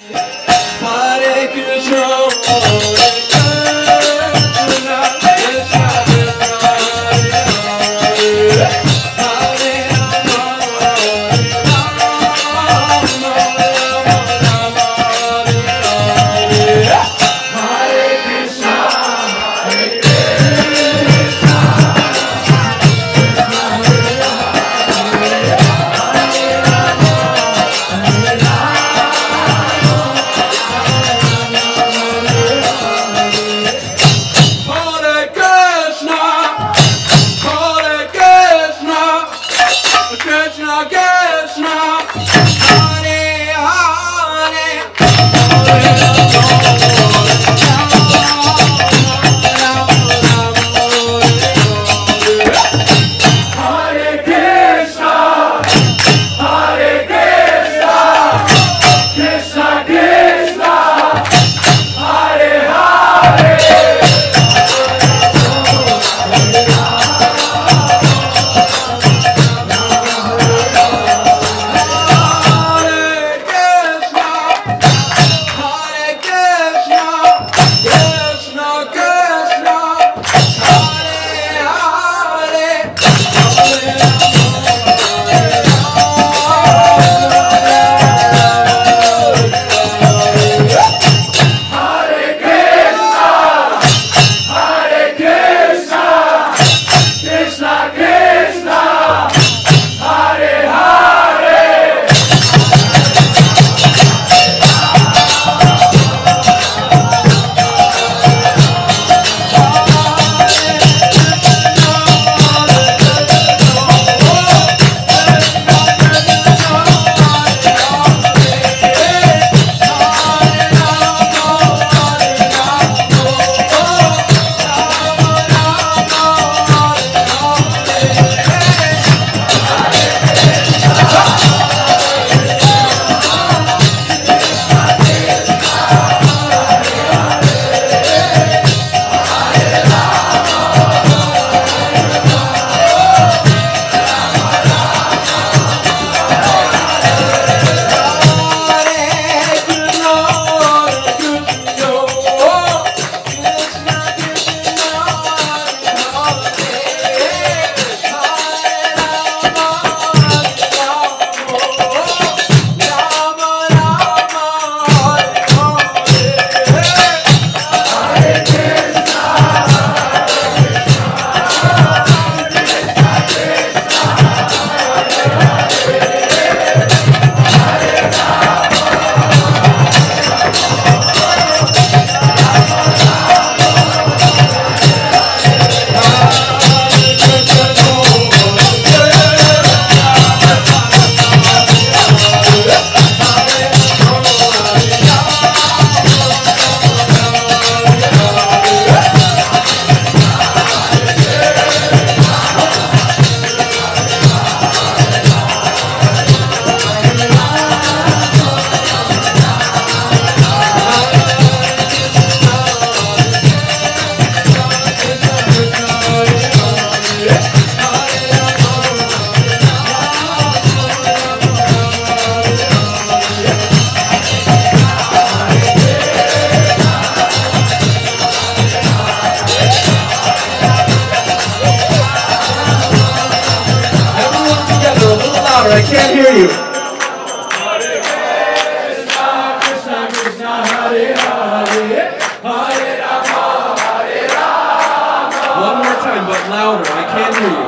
Hare Krishna, louder. I can't hear you.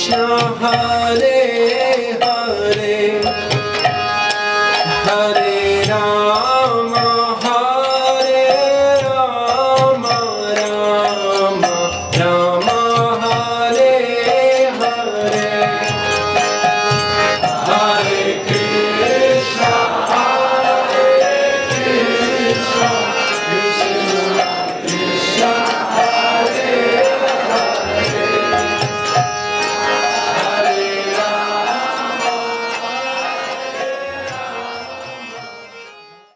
Krishna, Hare